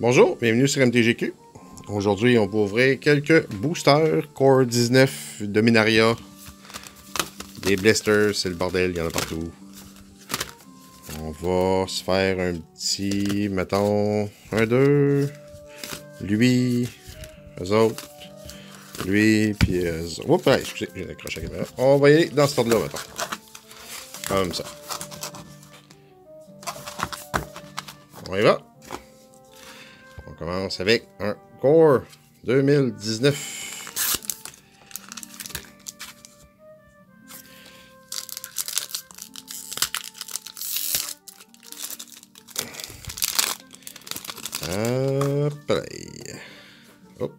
Bonjour, bienvenue sur MTGQ. Aujourd'hui, on va ouvrir quelques boosters Core 19 de Minaria. Des blisters, c'est le bordel, il y en a partout. On va se faire un petit, mettons, un, deux, lui, eux autres, lui, puis eux. Oups, excusez, j'ai accroché la caméra. On va y aller dans ce ordre-là, mettons. Comme ça. On y va. Commence avec un Core 2019. Play. Oh.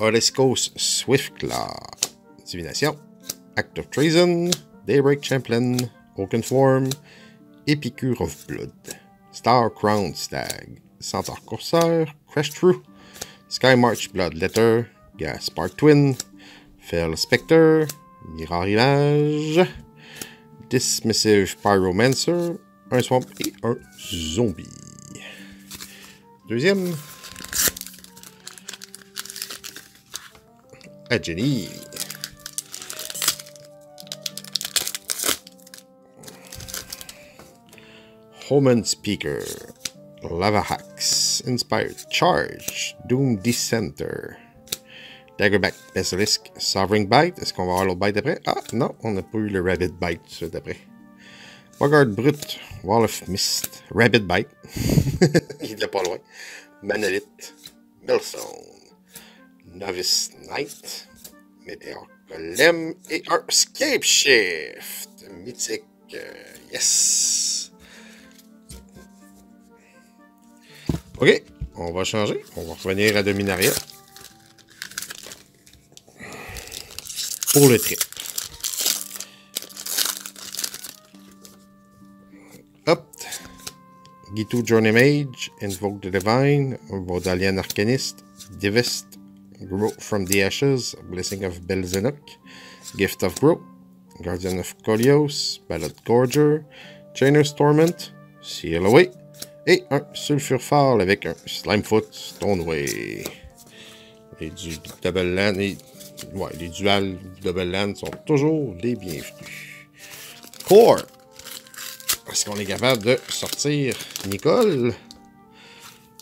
Orescos Swiftclaw. Divination. Act of Treason. Daybreak Champlain. Oaken Form. Epicure of Blood. Star Crown Stag. Centaur Corsair. Crash Through. Sky March Bloodletter. Gaspar Twin. Fell Spectre. Mirror Image. Dismissive Pyromancer. Un Swamp et un Zombie. Deuxième. À Jenny. Homan Speaker. Lava Hacks. Inspired Charge. Doom Dissenter. Daggerback Basilisk. Sovereign Bite. Est-ce qu'on va avoir l'autre bite après? Ah, non, on n'a pas eu le Rabbit Bite d'après. Bogart Brut. Wall of Mist. Rabbit Bite. Il était pas loin. Manolith. Millstone. Novice Knight. Météor Golem. Et un Scape Shift. Mythique. Euh, yes. Ok, on va changer. On va revenir à Dominaria. Pour le trip. Hop. Gitu Journey Mage, Invoke the Divine, Vodalian Arcanist, Divest, Grow from the Ashes, Blessing of Belzenok, Gift of Grow, Guardian of Kolios, Ballad Gorger, Chainer's Torment, Seal Away, et un Sulfur Fall avec un Slimefoot Stoneway. Et du Double Land, et, ouais, les duals Double Land sont toujours les bienvenus. Core. Est-ce qu'on est capable de sortir Nicole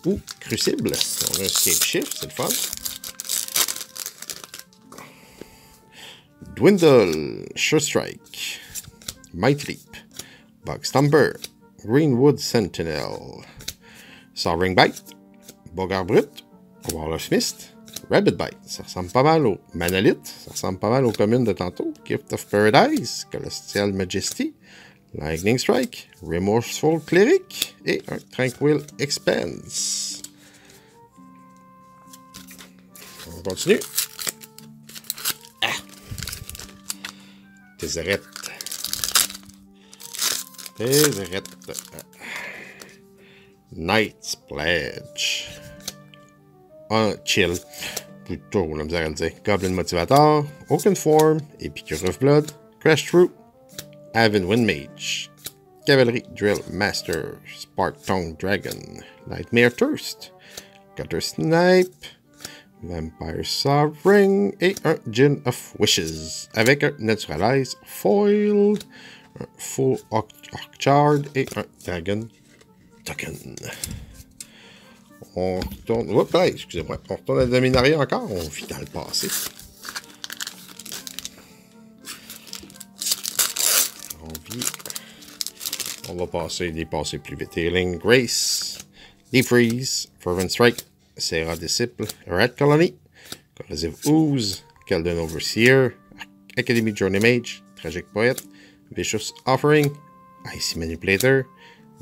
ou Crucible? On a un Escape Shift, c'est le fun. Dwindle, Sure Strike, Might Leap, Bug Stumper, Greenwood Sentinel, Sovereign Bite, Bogart Brut, Wall of Rabbit Bite. Ça ressemble pas mal au Manolith, ça ressemble pas mal aux communes de tantôt. Gift of Paradise, Celestial Majesty, Lightning Strike, Remorseful Cleric et un Tranquil Expense. On continue. Ah! Tézérette. Tézérette. Knight's Pledge. Un chill. Plutôt, la misère à dire. Goblin Motivator, Oaken Form, Epicure of Blood, Crash Through, Avon Windmage, Cavalry Drill Master, Spark Tongue Dragon, Nightmare Thirst, Gutter Snipe, Vampire Sovereign et un Gin of Wishes avec un Naturalize Foil, un Full Orchard et un Dragon Token. On retourne. Oups, hey, excusez-moi. On retourne à Dominaria encore. On vit dans le passé. On va passer des passés plus vite. Healing Grace, Deep Freeze, Fervent Strike, Serra Disciple, Red Colony, Corrosive Ooze, Kelden Overseer, Academy Journey Mage, Tragic Poet, Vicious Offering, Icy Manipulator,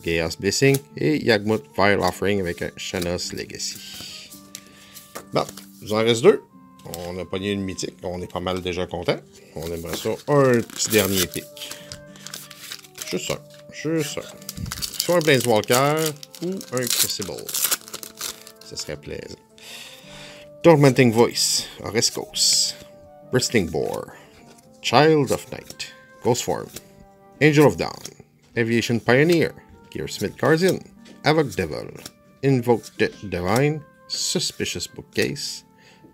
Chaos Blessing et Yagmut Fire Offering avec un Shana's Legacy. Bon, il en reste deux. On a pogné une mythique. On est pas mal déjà content. On aimerait ça un petit dernier pic. Juste un. Juste un. Soit un Planeswalker ou un Crucible. Ça serait plaisant. Tormenting Voice, Orescos, Bristling Boar, Child of Night, Ghost Form, Angel of Dawn, Aviation Pioneer, Gearsmith Guardian, Avoc Devil, Invoke Divine, Suspicious Bookcase,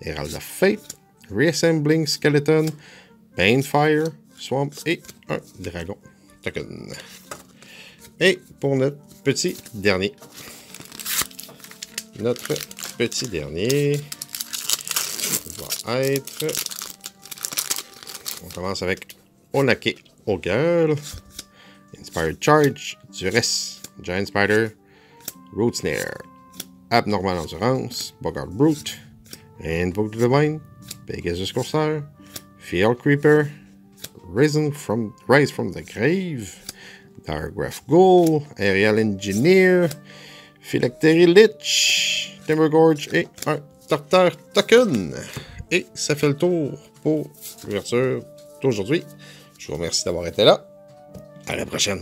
Herald of Fate, Reassembling Skeleton, Painfire, Swamp et un Dragon Token. Et pour notre petit dernier, notre petit dernier va être... On commence avec Onake Ogre, Inspired Charge, Duress, Giant Spider, Root Snare, Abnormal Endurance, Bogart Brute, Invoke the Divine, Pegasus Corsair, Field Creeper, Risen from, Rise from the Grave, Dargraph Ghoul, Aerial Engineer, Phylactery Lich, Timbergorge et un Tartare Token. Et ça fait le tour pour l'ouverture d'aujourd'hui. Je vous remercie d'avoir été là. À la prochaine.